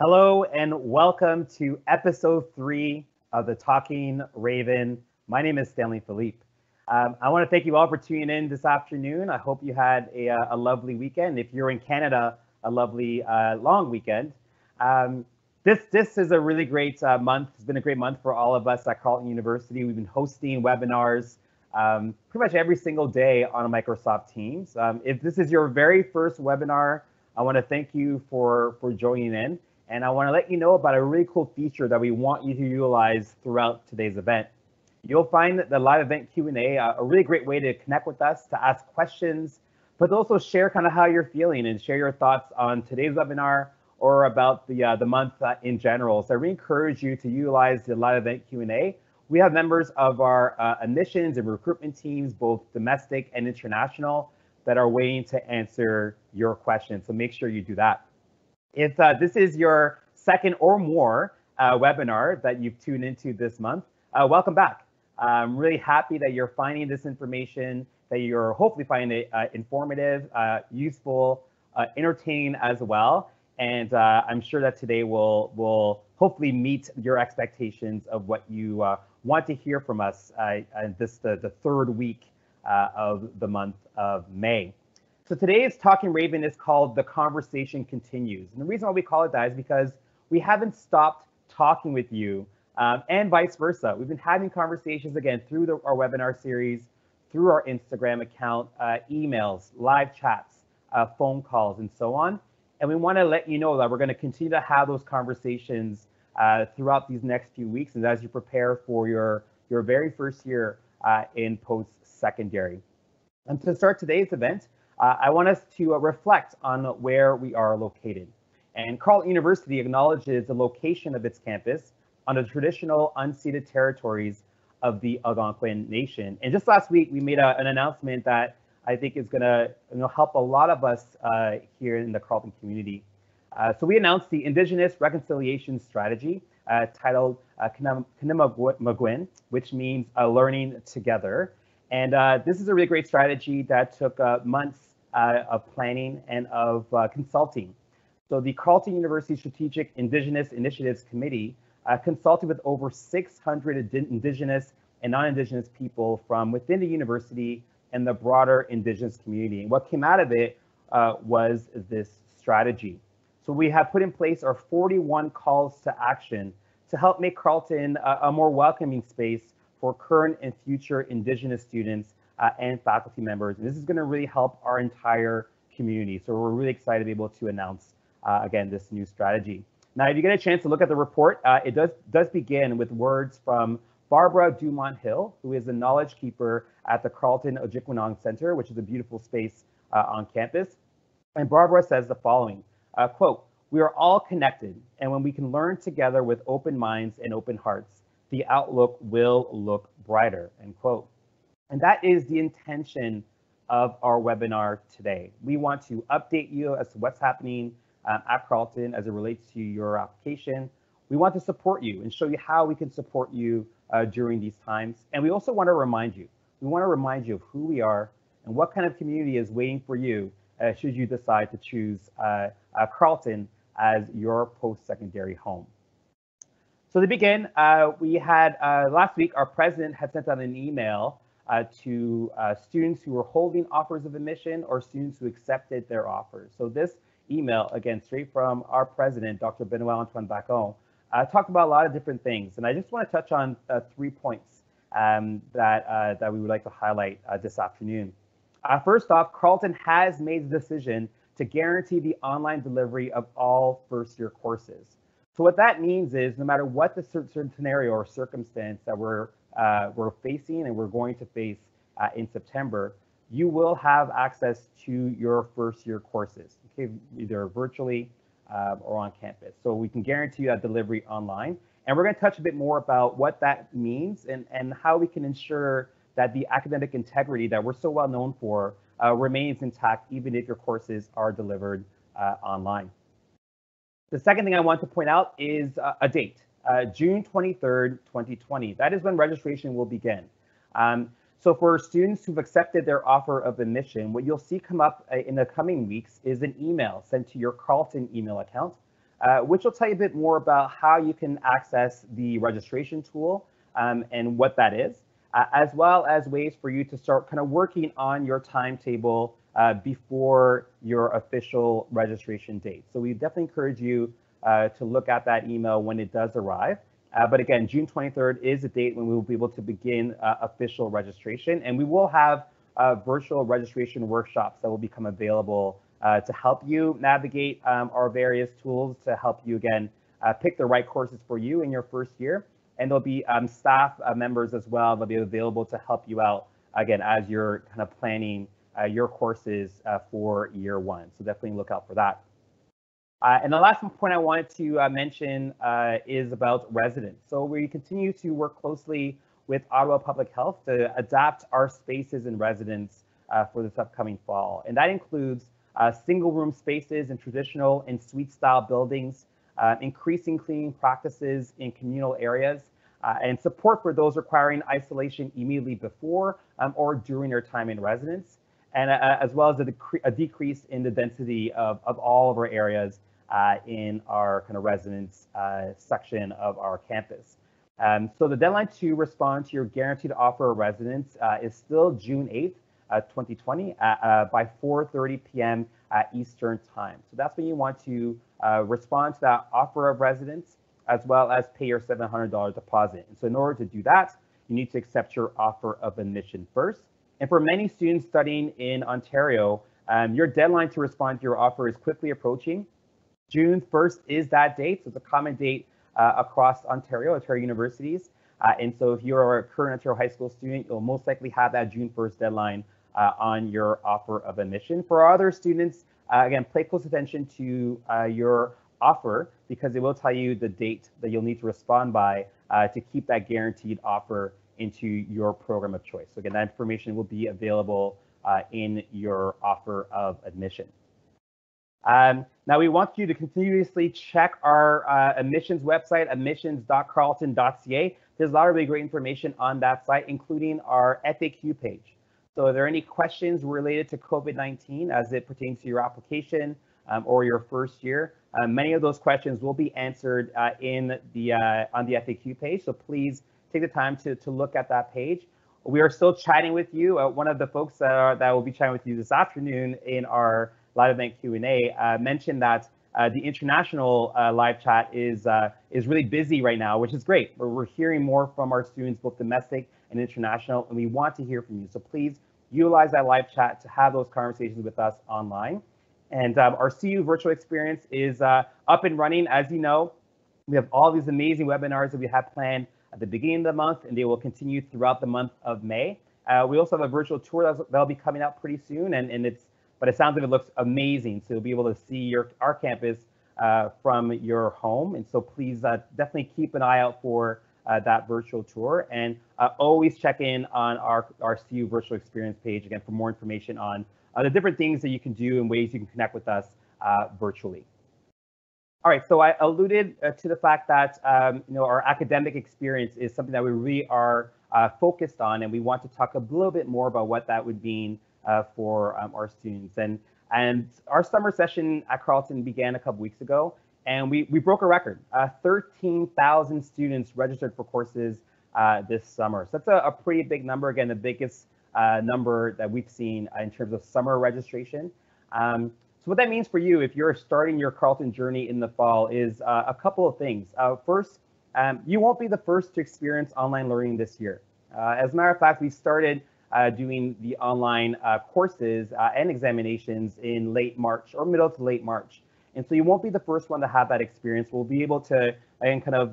Hello and welcome to episode three of the Talking Raven. My name is Stanley Philippe. Um, I want to thank you all for tuning in this afternoon. I hope you had a, uh, a lovely weekend. If you're in Canada, a lovely uh, long weekend. Um, this this is a really great uh, month. It's been a great month for all of us at Carleton University. We've been hosting webinars um, pretty much every single day on Microsoft Teams. Um, if this is your very first webinar, I want to thank you for for joining in. And I want to let you know about a really cool feature that we want you to utilize throughout today's event. You'll find the live event Q&A uh, a really great way to connect with us, to ask questions, but also share kind of how you're feeling and share your thoughts on today's webinar or about the uh, the month uh, in general. So I really encourage you to utilize the live event Q&A. We have members of our uh, admissions and recruitment teams, both domestic and international, that are waiting to answer your questions. So make sure you do that. If uh, this is your second or more uh, webinar that you've tuned into this month, uh, welcome back. I'm really happy that you're finding this information, that you're hopefully finding it uh, informative, uh, useful, uh, entertaining as well. And I'm sure that today will, will hopefully meet your expectations of what you want to hear from us this the, the third week of the month of May. So today's Talking Raven is called The Conversation Continues. And the reason why we call it that is because we haven't stopped talking with you um, and vice versa. We've been having conversations again through the, our webinar series, through our Instagram account, uh, emails, live chats, uh, phone calls, and so on. And we want to let you know that we're going to continue to have those conversations uh, throughout these next few weeks and as you prepare for your, your very first year uh, in post-secondary. And to start today's event, uh, I want us to uh, reflect on where we are located. And Carleton University acknowledges the location of its campus on the traditional unceded territories of the Algonquin Nation. And just last week, we made a, an announcement that I think is going to you know, help a lot of us uh, here in the Carleton community. Uh, so we announced the Indigenous Reconciliation Strategy uh, titled uh, which means uh, learning together. And uh, this is a really great strategy that took months of planning and of uh, consulting. So the Carleton University Strategic Indigenous Initiatives Committee uh, consulted with over 600 Indigenous and non-Indigenous people from within the university and the broader Indigenous community. And what came out of it uh, was this strategy. So we have put in place our 41 calls to action to help make Carleton a, a more welcoming space for current and future Indigenous students uh, and faculty members. And this is going to really help our entire community. So we're really excited to be able to announce, uh, again, this new strategy. Now, if you get a chance to look at the report, uh, it does, does begin with words from Barbara Dumont Hill, who is the knowledge keeper at the Carleton Ojigkwanong Center, which is a beautiful space uh, on campus. And Barbara says the following, uh, quote, we are all connected, and when we can learn together with open minds and open hearts, the outlook will look brighter, end quote. And that is the intention of our webinar today. We want to update you as to what's happening um, at Carleton as it relates to your application. We want to support you and show you how we can support you uh, during these times. And we also want to remind you, we want to remind you of who we are and what kind of community is waiting for you uh, should you decide to choose uh, uh Carleton as your post-secondary home. So to begin, uh, we had uh, last week, our president had sent out an email uh, to uh, students who were holding offers of admission or students who accepted their offers. So this email, again, straight from our president, Dr. Benoit Antoine Bacon, uh, talked about a lot of different things. And I just want to touch on uh, three points um, that, uh, that we would like to highlight uh, this afternoon. first off, Carleton has made the decision to guarantee the online delivery of all first year courses. So what that means is no matter what the certain scenario or circumstance that we're uh, we're facing and we're going to face uh, in September, you will have access to your first year courses, okay, either virtually uh, or on campus. So we can guarantee you that delivery online. And we're going to touch a bit more about what that means and, and how we can ensure that the academic integrity that we're so well known for uh, remains intact, even if your courses are delivered uh, online. The second thing I want to point out is uh, a date uh, June 23rd, 2020. That is when registration will begin. Um, so for students who've accepted their offer of admission, what you'll see come up uh, in the coming weeks is an email sent to your Carleton email account uh, which will tell you a bit more about how you can access the registration tool um, and what that is, uh, as well as ways for you to start kind of working on your timetable uh, before your official registration date. So we definitely encourage you to look at that email when it does arrive. Uh, but again, June 23rd is the date when we will be able to begin uh, official registration, and we will have uh, virtual registration workshops that will become available uh, to help you navigate um, our various tools to help you again pick the right courses for you in your first year. And there'll be um, staff members as well that'll be available to help you out again as you're kind of planning uh, your courses uh, for year one. So definitely look out for that. Uh, and the last point I wanted to mention is about residents. So we continue to work closely with Ottawa Public Health to adapt our spaces and residents for this upcoming fall. And that includes uh, single room spaces in traditional and suite style buildings, uh, increasing cleaning practices in communal areas, uh, and support for those requiring isolation immediately before um, or during their time in residence and uh, as well as a, a, decrease in the density of, of all of our areas uh, in our kind of residence uh, section of our campus. Um, so the deadline to respond to your guaranteed offer of residence uh, is still June 8th, 2020 uh, by 4.30 p.m. Eastern time. So that's when you want to respond to that offer of residence as well as pay your $700 deposit. And so in order to do that, you need to accept your offer of admission first. And for many students studying in Ontario, um, your deadline to respond to your offer is quickly approaching. June 1st is that date, so it's a common date uh, across Ontario, Ontario universities. Uh, and so if you're a current Ontario high school student, you'll most likely have that June 1st deadline uh, on your offer of admission. For other students, uh, again, pay close attention to uh, your offer because it will tell you the date that you'll need to respond by uh, to keep that guaranteed offer into your program of choice. So again, that information will be available in your offer of admission. Um, now we want you to continuously check our uh, admissions website, admissions.carleton.ca. There's a lot of really great information on that site, including our FAQ page. So are there any questions related to COVID-19 as it pertains to your application um, or your first year? Uh, many of those questions will be answered uh, in the uh, on the FAQ page. So please take the time to, to look at that page. We are still chatting with you. Uh, one of the folks that, are, that will be chatting with you this afternoon in our live event Q&A uh, mentioned that uh, the international uh, live chat is uh, is really busy right now, which is great. We're, we're hearing more from our students, both domestic and international, and we want to hear from you. So please utilize that live chat to have those conversations with us online. And um, our CU virtual experience is uh, up and running. As you know, we have all these amazing webinars that we have planned at the beginning of the month, and they will continue throughout the month of May. Uh, we also have a virtual tour that'll be coming out pretty soon, and, and it's but it sounds like it looks amazing. So you'll be able to see your our campus uh, from your home, and so please uh, definitely keep an eye out for uh, that virtual tour, and uh, always check in on our our CU virtual experience page again for more information on uh, the different things that you can do and ways you can connect with us uh, virtually. All right, so I alluded to the fact that um, you know our academic experience is something that we really are focused on, and we want to talk a little bit more about what that would mean uh, for um, our students. And and our summer session at Carleton began a couple weeks ago, and we we broke a record. Uh, 13,000 students registered for courses uh, this summer. So that's a, a, pretty big number. Again, the biggest uh, number that we've seen in terms of summer registration. Um, so what that means for you, if you're starting your Carleton journey in the fall, is uh, a couple of things. Uh, first, um, you won't be the first to experience online learning this year. As a matter of fact, we started doing the online uh, courses uh, and examinations in late March or middle to late March. And so you won't be the first one to have that experience. We'll be able to and kind of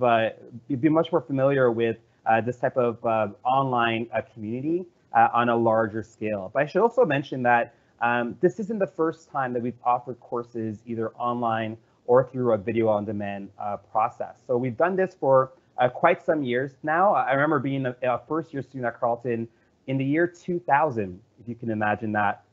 be much more familiar with this type of online community on a larger scale. But I should also mention that um, this isn't the first time that we've offered courses either online or through a video on demand uh, process. So we've done this for uh, quite some years now. I remember being a, a, first year student at Carleton in the year 2000, if you can imagine that.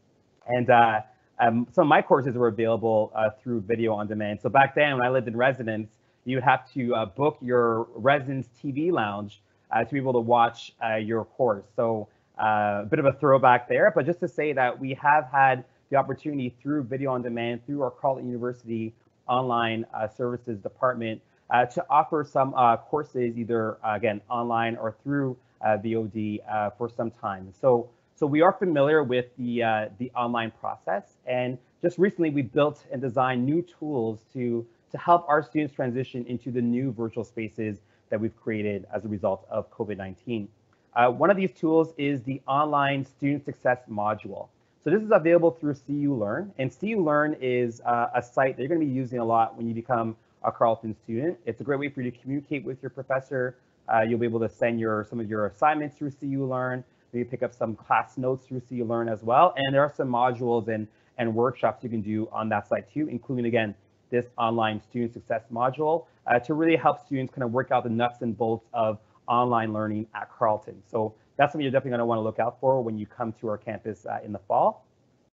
And uh, um, some of my courses were available uh, through video on demand. So back then when I lived in residence, you would have to uh, book your residence TV lounge uh, to be able to watch your course. So uh, a bit of a throwback there, but just to say that we have had the opportunity through video on demand, through our Carleton University online uh, services department uh, to offer some uh, courses, either again online or through VOD for some time. So, so we are familiar with the the online process, and just recently we built and designed new tools to to help our students transition into the new virtual spaces that we've created as a result of COVID-19. Uh, one of these tools is the online student success module. So this is available through CU Learn, and CU Learn is uh, a site that you're going to be using a lot when you become a Carleton student. It's a great way for you to communicate with your professor. Uh, you'll be able to send your some of your assignments through CU Learn, maybe pick up some class notes through CU Learn as well. And there are some modules and, and workshops you can do on that site too, including again, this online student success module uh, to really help students kind of work out the nuts and bolts of online learning at Carleton. So that's something you're definitely going to want to look out for when you come to our campus uh, in the fall.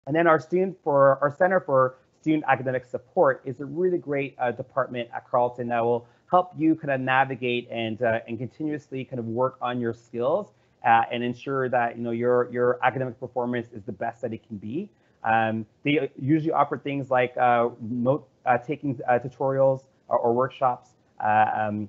And then our student for our Center for Student Academic Support is a really great uh, department at Carleton that will help you kind of navigate and uh, and continuously kind of work on your skills uh, and ensure that you know your your academic performance is the best that it can be. Um, they usually offer things like uh, note uh, taking tutorials or, or workshops, um,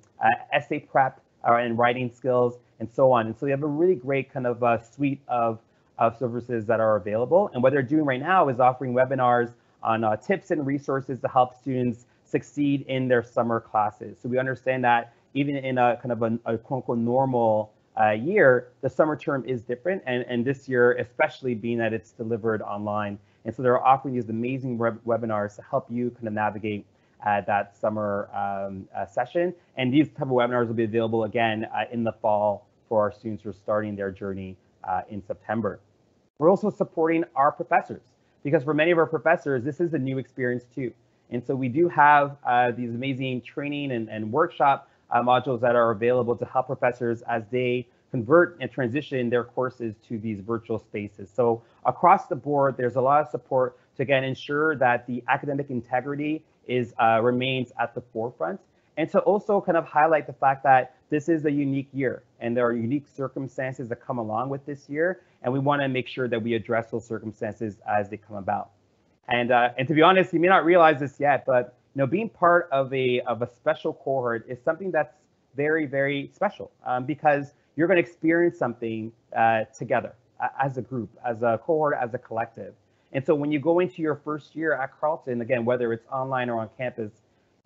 essay prep, uh, and writing skills, and so on. And so they have a really great kind of uh, suite of, of services that are available. And what they're doing right now is offering webinars on uh, tips and resources to help students succeed in their summer classes. So we understand that even in a kind of a, a quote unquote normal uh, year, the summer term is different. And, and this year, especially being that it's delivered online. And so they're offering these amazing web webinars to help you kind of navigate at that summer um, uh, session. And these type of webinars will be available again uh, in the fall for our students who are starting their journey uh, in September. We're also supporting our professors because for many of our professors, this is a new experience too. And so we do have uh, these amazing training and, and workshop uh, modules that are available to help professors as they convert and transition their courses to these virtual spaces. So across the board, there's a lot of support to again ensure that the academic integrity is uh, remains at the forefront, and to also kind of highlight the fact that this is a unique year and there are unique circumstances that come along with this year, and we want to make sure that we address those circumstances as they come about. And uh, and to be honest, you may not realize this yet, but you know, being part of a of a special cohort is something that's very very special um, because you're going to experience something uh, together uh, as a group, as a cohort, as a collective. And so when you go into your first year at Carleton, again, whether it's online or on campus,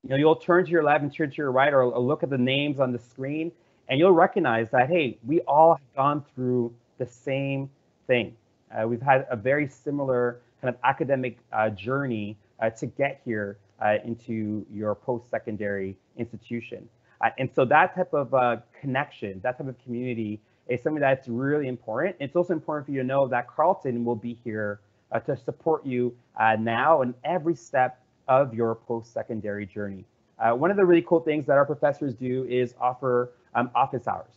you know, you'll turn to your left and turn to your right or, or look at the names on the screen and you'll recognize that, hey, we all have gone through the same thing. Uh, we've had a very similar kind of academic uh, journey uh, to get here uh, into your post-secondary institution. And so that type of connection, that type of community is something that's really important. It's also important for you to know that Carleton will be here uh, to support you uh, now in every step of your post-secondary journey. Uh, one of the really cool things that our professors do is offer um, office hours.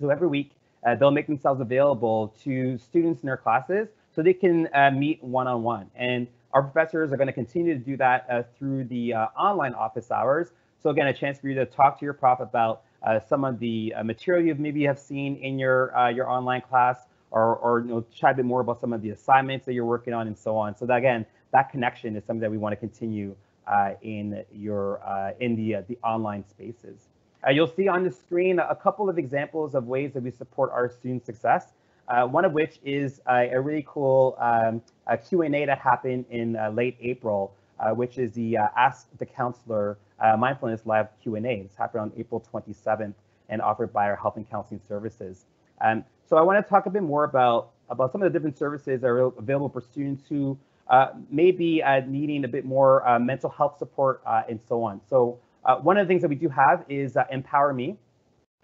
So every week, they'll make themselves available to students in their classes so they can uh, meet one-on-one. And our professors are going to continue to do that uh, through the online office hours. So again, a chance for you to talk to your prof about some of the material you've maybe have seen in your, your online class, or, or you know, chat a bit more about some of the assignments that you're working on and so on. So that, again, that connection is something that we want to continue uh, in your uh, in the uh, the online spaces. Uh, you'll see on the screen a couple of examples of ways that we support our student success. Uh, one of which is a really cool um, Q&A that happened in uh, late April, which is the Ask the Counselor Mindfulness Live Q&A. It's happened on April 27th and offered by our Health and Counseling Services. Um, so I want to talk a bit more about, about some of the different services that are available for students who uh, may be uh, needing a bit more uh, mental health support uh, and so on. So uh, one of the things that we do have is uh, Empower Me.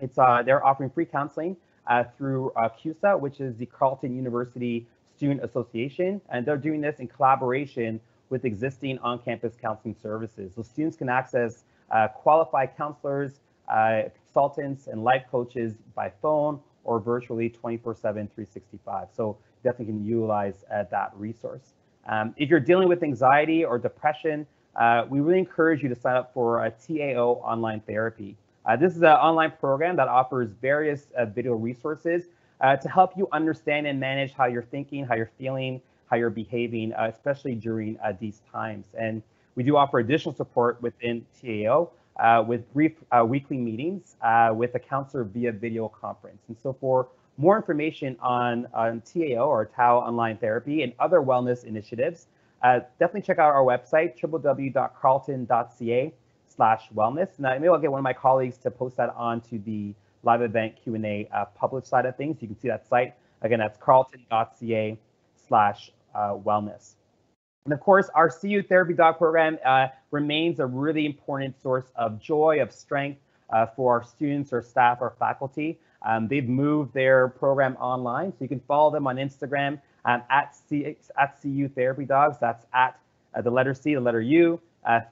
It's they're offering free counseling through CUSA, which is the Carleton University Student Association, and they're doing this in collaboration with existing on-campus counseling services. So students can access qualified counselors, consultants, and life coaches by phone or virtually 24 7, 365. So definitely can utilize uh, that resource. Um, if you're dealing with anxiety or depression, uh, we really encourage you to sign up for a TAO online therapy. Uh, this is an online program that offers various uh, video resources uh, to help you understand and manage how you're thinking, how you're feeling, how you're behaving, uh, especially during these times. And we do offer additional support within TAO uh, with brief uh, weekly meetings uh, with a counselor via video conference. And so for more information on, on TAO or Tao Online Therapy and other wellness initiatives, uh, definitely check out our website, www.carleton.ca slash wellness. And maybe I'll get one of my colleagues to post that onto the live event Q&A uh, published side of things. You can see that site. Again, that's carleton.ca slash uh, wellness. And of course, our CU Therapy Dog program uh, remains a really important source of joy, of strength uh, for our students, or staff, or faculty. Um, they've moved their program online, so you can follow them on Instagram um, at, C, at CU Therapy Dogs. That's at uh, the letter C, the letter U,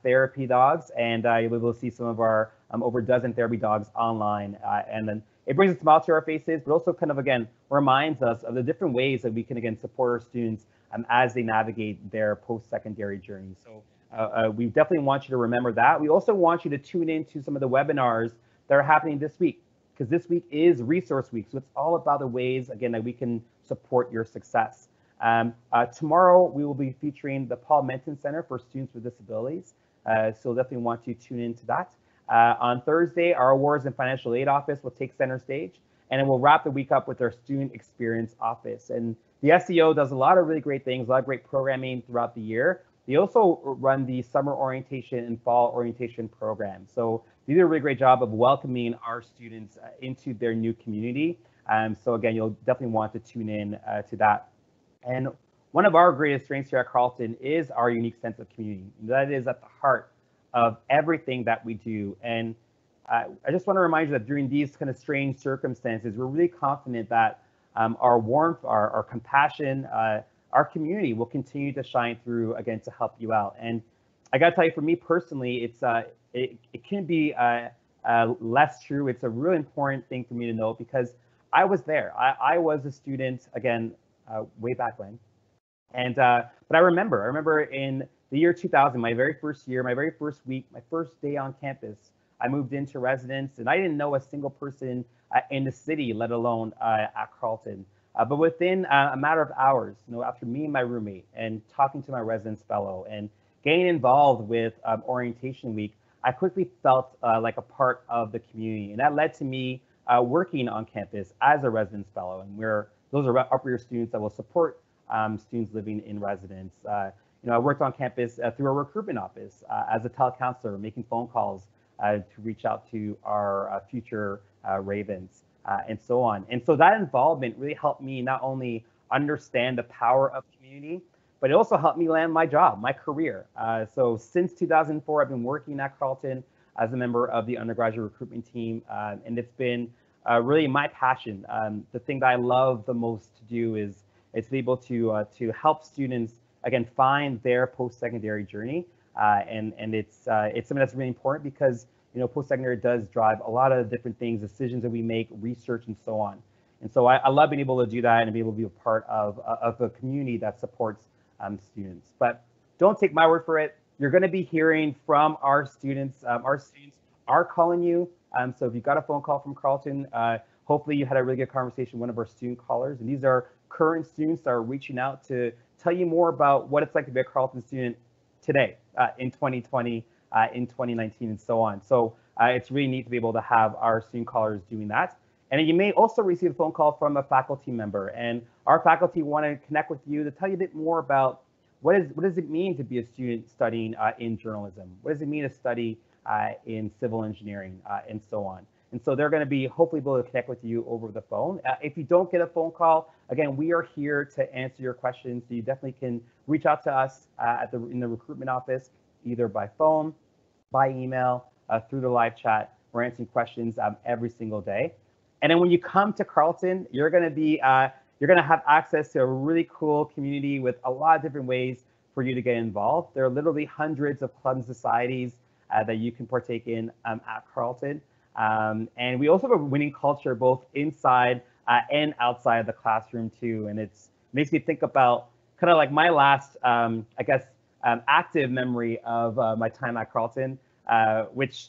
Therapy Dogs, and uh, you'll be able to see some of our um, over a dozen therapy dogs online. Uh, and then it brings a smile to our faces, but also kind of again reminds us of the different ways that we can again support our students um, as they navigate their post-secondary journey. So uh, uh, we definitely want you to remember that. We also want you to tune into some of the webinars that are happening this week, because this week is Resource Week. So it's all about the ways, again, that we can support your success. Um, uh, tomorrow, we will be featuring the Paul Menton Center for Students with Disabilities. Uh, so definitely want to tune into that. Uh, on Thursday, our Awards and Financial Aid Office will take center stage, and then we'll wrap the week up with our Student Experience Office. And the SEO does a lot of really great things, a lot of great programming throughout the year. They also run the summer orientation and fall orientation program. So they do a really great job of welcoming our students uh, into their new community. Um, so again, you'll definitely want to tune in uh, to that. And one of our greatest strengths here at Carleton is our unique sense of community. That is at the heart of everything that we do. And uh, I just want to remind you that during these kind of strange circumstances, we're really confident that um, our warmth, our, our compassion, uh, our community will continue to shine through again to help you out. And I got to tell you, for me personally, it's uh, it, it can be uh, uh, less true. It's a really important thing for me to know because I was there. I, I was a student again uh, way back when, and uh, but I remember. I remember in the year 2000, my very first year, my very first week, my first day on campus. I moved into residence, and I didn't know a single person uh, in the city, let alone uh, at Carleton. Uh, but within a matter of hours, you know, after me and my roommate and talking to my residence fellow and getting involved with um, orientation week, I quickly felt uh, like a part of the community, and that led to me uh, working on campus as a residence fellow. And we're those are upper year students that will support um, students living in residence. Uh, you know, I worked on campus through a recruitment office as a telecounselor, making phone calls to reach out to our future uh, ravens, uh, and so on. And so that involvement really helped me not only understand the power of community, but it also helped me land my job, my career. Uh, so since 2004, I've been working at Carleton as a member of the undergraduate recruitment team, uh, and it's been uh, really my passion. Um, the thing that I love the most to do is it's able to uh, to help students again find their post-secondary journey, and and it's it's something that's really important because you know, post-secondary does drive a lot of different things, decisions that we make, research, and so on. And so I, I love being able to do that and be able to be a part of, of a community that supports um, students. But don't take my word for it. You're going to be hearing from our students. Um, our students are calling you. Um, so if you got a phone call from Carleton, uh, hopefully you had a really good conversation with one of our student callers. And these are current students that are reaching out to tell you more about what it's like to be a Carleton student today uh, in 2020 uh, in 2019 and so on. So uh, it's really neat to be able to have our student callers doing that. And you may also receive a phone call from a faculty member and our faculty want to connect with you to tell you a bit more about what is what does it mean to be a student studying uh, in journalism? What does it mean to study in civil engineering uh, and so on? And so they're going to be hopefully able to connect with you over the phone. Uh, if you don't get a phone call, again, we are here to answer your questions. So you definitely can reach out to us uh, at the in the recruitment office, either by phone, by email, uh, through the live chat. We're answering questions um, every single day. And then when you come to Carleton, you're going to be uh, you're going to have access to a really cool community with a lot of different ways for you to get involved. There are literally hundreds of clubs and societies uh, that you can partake in um, at Carleton. Um, and we also have a winning culture both inside uh, and outside the classroom too. And it's makes me think about kind of like my last, um, I guess, um, active memory of uh, my time at Carleton, uh, which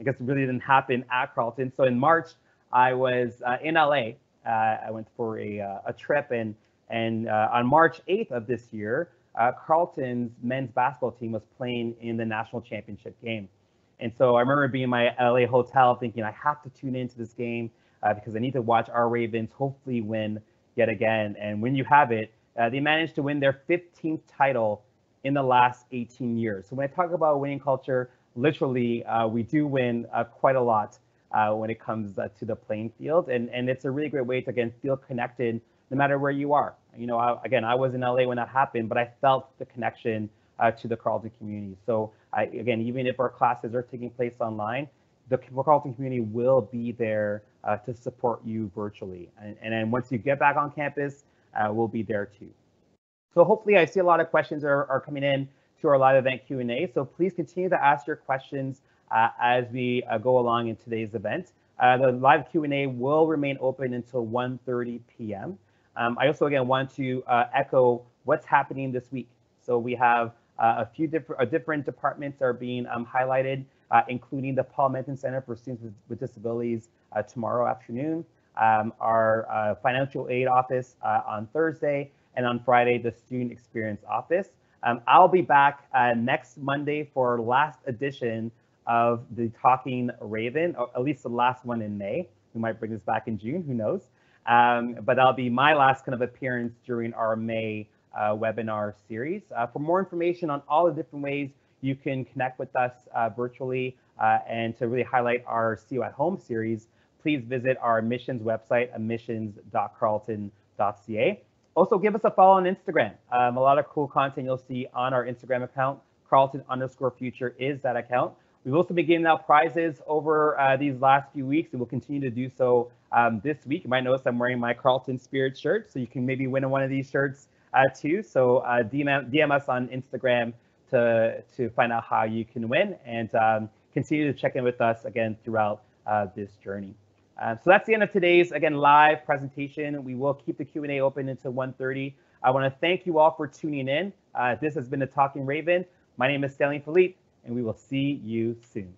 I guess really didn't happen at Carleton. So in March, I was uh, in LA. I went for a, a trip, and and on March 8th of this year, uh, Carleton's men's basketball team was playing in the national championship game. And so I remember being in my LA hotel thinking, I have to tune into this game uh, because I need to watch our Ravens hopefully win yet again. And when you have it, uh, they managed to win their 15th title in the last 18 years. So when I talk about winning culture, literally, uh, we do win uh, quite a lot uh, when it comes to the playing field. And, and it's a really great way to, again, feel connected no matter where you are. You know, I, again, I was in LA when that happened, but I felt the connection uh, to the Carleton community. So I, again, even if our classes are taking place online, the Carleton community will be there uh, to support you virtually. And, and then once you get back on campus, uh, we'll be there too. So hopefully I see a lot of questions are, are coming in to our live event Q&A. So please continue to ask your questions uh, as we uh, go along in today's event. Uh, the live Q&A will remain open until 1.30 p.m. Um, I also, again, want to uh, echo what's happening this week. So we have uh, a few different different departments are being um, highlighted, including the Paul Menton Center for Students with, with Disabilities tomorrow afternoon, um, our financial aid office on Thursday, and on Friday, the Student Experience Office. Um, I'll be back uh, next Monday for last edition of the Talking Raven, or at least the last one in May. We might bring this back in June, who knows? Um, but that'll be my last kind of appearance during our May uh, webinar series. Uh, for more information on all the different ways you can connect with us uh, virtually uh, and to really highlight our CU at Home series, please visit our admissions website, admissions.carleton.ca. Also, give us a follow on Instagram. Um, a lot of cool content you'll see on our Instagram account. Carleton underscore future is that account. We've also been giving out prizes over uh, these last few weeks, and we'll continue to do so um, this week. You might notice I'm wearing my Carleton Spirit shirt, so you can maybe win one of these shirts uh, too. So uh, DM, DM, us on Instagram to, to find out how you can win and um, continue to check in with us again throughout uh, this journey. Um, so that's the end of today's, again, live presentation. We will keep the Q&A open until 1.30. I want to thank you all for tuning in. Uh, this has been the Talking Raven. My name is Stanley Philippe, and we will see you soon.